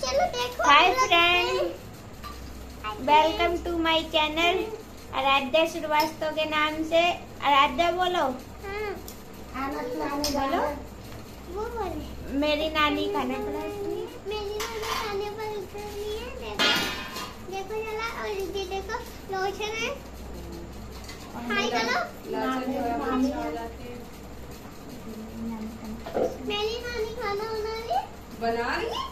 चलो देखो hi friend welcome to my channel Aaradhya Srivastava के नाम से। आराध्या बोलो। हाँ। जा बोलो। वो बोले। मेरी नानी खाना मेरी मम्मी खाने पर है। देखो देखो जरा और ये देखो लोशन है। हाय करो मेरी नानी खाना बना रही है। बना रही है नानी वाली खाना बना रही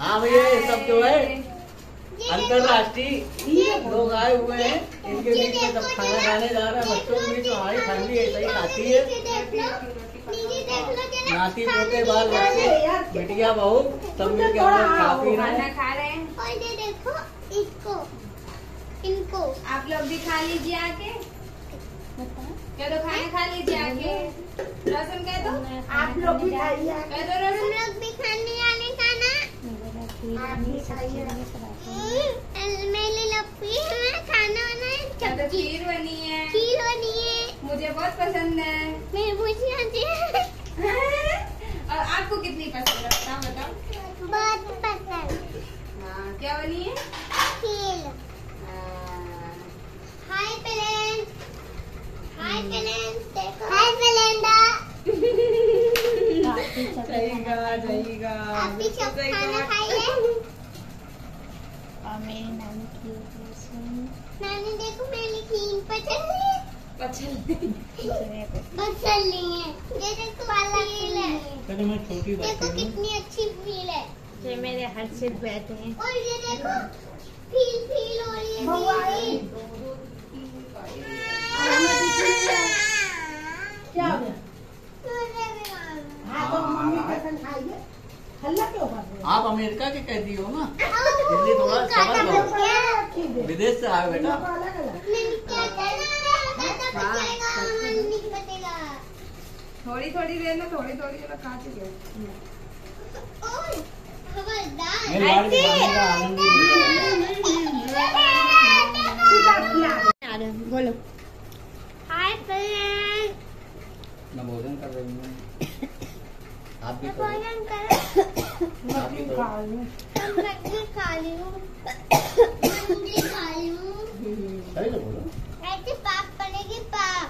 है भैया ये सब जो है अंतरराष्ट्रीय लोग आए हुए हैं। इनके बीच में सब खाना खाने जा रहे हैं बच्चों के बीच हमारी फैमिली ऐसा ही खाती है। नाती पोते बाल बच्चे बिटिया बहू सब मिल के हम लोग खा पी रहे हैं। इनको। आप लोग भी खा लीजिए आके। कह दो खाना खा लीजिए आके। रोशन कह दो आप लोग भी खाइए कह दो हम रोशन लोग भी खाने आने का ना आप भी खाइए। लपी है खाना बनाए। कह खीर बनी है। खीर बनी है। मुझे बहुत पसंद है। मैं पूछी आती और आपको कितनी पसंद लगता है बताओ बताओ बहुत पसंद हाँ क्या बनी है खीर हाँ, हाय पेरेंट्स हाय पेरेंट्स देखो हाय पेलेंडा जाइएगा बात। खाइए और मेरी नानी की नानी देखो मेरी खीर पसंद है। पचल नहीं है। ये देखो वाला खीर है। कहते मैं छोटी देखो कितनी अच्छी फील है। मेरे हर से बैठे हैं। और ये देखो फील फील हो रही है। क्या? हो गया मुझे भी खाना हाँ तो मम्मी के संग खाइए हल्ला क्यों कर रहे हो? आप अमेरिका के कहती हो ना। हिंदी थोड़ा समझ लो। है। विदेश से आए बेटा। है? थोड़ी थोड़ी देर में थोड़ी थोड़ी देर में खा चुके ओए, खबरदार। मेरे लाड़ के खाने का आनंद ही सीधा खिला दे। आ रहे हैं, बोलो हाय फ्रेंड मैं भोजन कर रही हूँ आप भी करो भोजन करो आप भी मछली करो खा रही हूँ। हम ऐसे पाप पड़ेगी पाप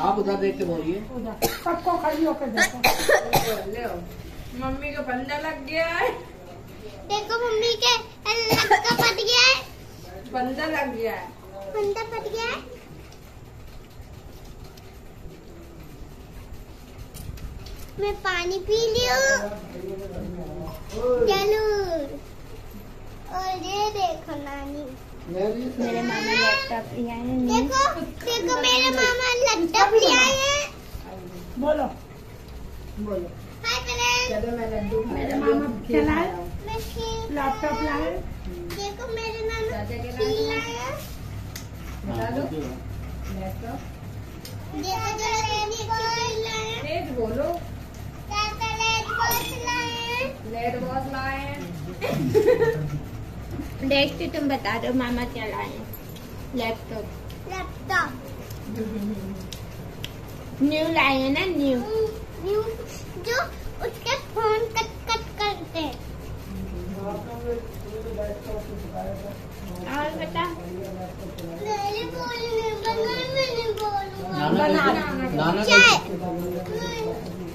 आप उधर देख के बोलिए। सबको खड़ी होकर मम्मी को बंदा लग गया है। देखो मम्मी के लटका फट गया है। बंदा लग गया है। फंदा फट गया है। मैं पानी पी लियो। ज़रूर और ये देखो नानी। मेरे मामा लैपटॉप ले आए हैं। देखो देखो मेरे मामा लैपटॉप ले आए हैं। बोलो। बोलो। हाय फ्रेंड चलो मैं लड्डू मेरे मामा चलाए लैपटॉप लाए? देखो मेरे मामा नाम लाए देखो जरा दीदी खीर लाए हैं तेज बोलो चाचा लैपटॉप लाए हैं लेट बॉस लाए हैं के तुम बता दो मामा क्या लाए लैपटॉप लैपटॉप न्यू लाए हैं ना न्यू न्यू जो उसके फ़ोन कट कट करते हैं। और बता। नाना कैसे नाना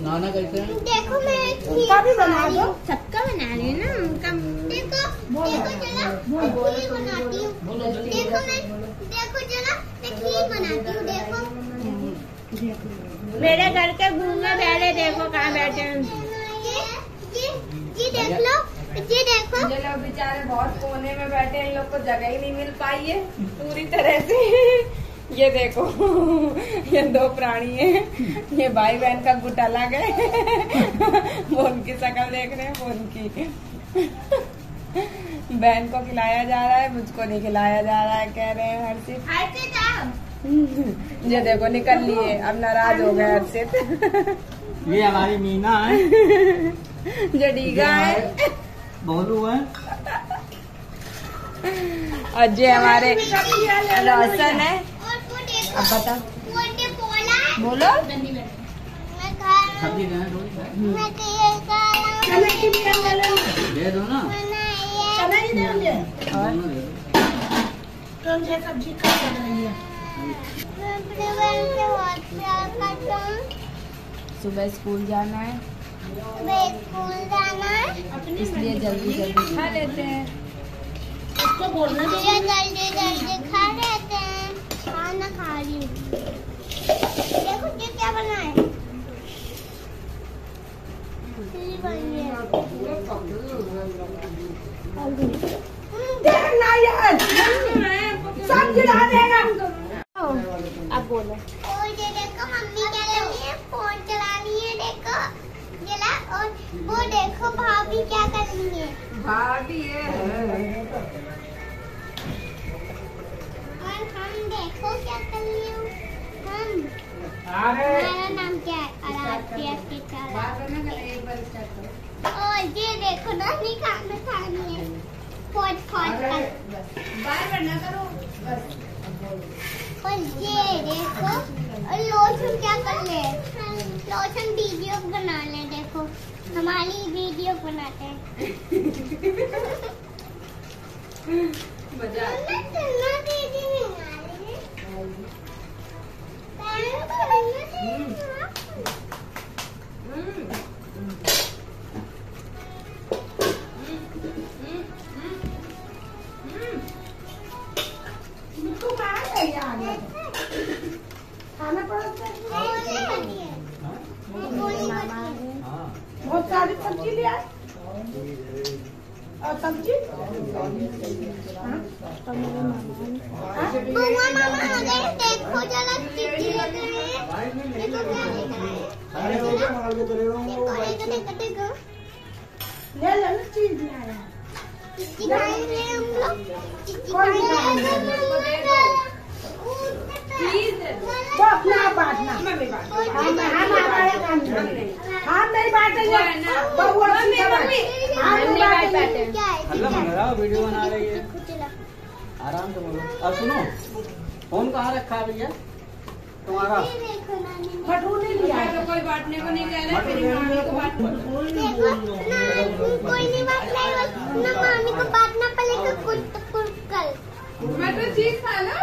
नाना कैसे हैं देखो मैं उनका भी बना दो। सबका बना रहे ना उनका मेरे घर के घूमे पहले देखो कहाँ बैठे हैं। ये ये ये देख लो ये देखो। ये लोग बेचारे बहुत कोने में बैठे हैं इन लोग को जगह ही नहीं मिल पाई है पूरी तरह से। ये देखो ये दो प्राणी हैं ये भाई बहन का गुट अलग है। वो उनकी शक्ल देख रहे हैं वो उनकी। बहन को खिलाया जा रहा है मुझको नहीं खिलाया जा रहा है कह रहे हैं हर्षित। जाओ ये देखो निकल लिए। अब नाराज़ हो गए हर्षित। ये हमारी मीना है। जो डीगा है। बोलू है। और ये हमारे रोशन है। और वो देखो अब बता। बोलो दे दो ना। चने ही सी सब्ज़ी खा रही है हूँ सुबह स्कूल जाना है। स्कूल जाना है? इसलिए जल्दी जल्दी खा लेते हैं। उसको बोलना जल्दी जल्दी खा लेते हैं। खाना खा रही हूँ देखो ये क्या बना है खिचड़ी बनी है देखना यार सब्ज़ी ला देगा अब बोलो ये देखो मम्मी क्या रही है? फ़ोन चला रही है देखो। जला और वो देखो भाभी क्या कर रही है? भाभी है। और हम देखो क्या कर रही हूँ? हम। हमारा नाम क्या है? आराध्या के और ये देखो खाना खानी है। फोट फोट कर बाय करो। और ये देखो लोशन वीडियो बना ले देखो हमारी वीडियो बनाते हैं मज़ा मैं चलना बहुत सारी सब्ज़ी ले आए। और सब्ज़ी? हाँ? बुआ मामा आ गए। देखो जरा है है देखो देखो ले ले चीज़ आया चिट्ठी बांटना। हम हम हमारे काम हम नहीं बांटेंगे बांटे। हम नहीं बांटेंगे हल्ला वीडियो बना रही है। आराम से बोलो। अब सुनो फ़ोन कहाँ रखा है भैया? तुम्हारा। ये देखो नानी फटू नहीं लिया। तो कोई बांटने को नहीं कह रहा मेरी मामी को बांटने कोई नहीं बांटना है ना मामी को बांटना पड़ेगा कुछ कुछ कल। मैं तो चीज़ खा लो।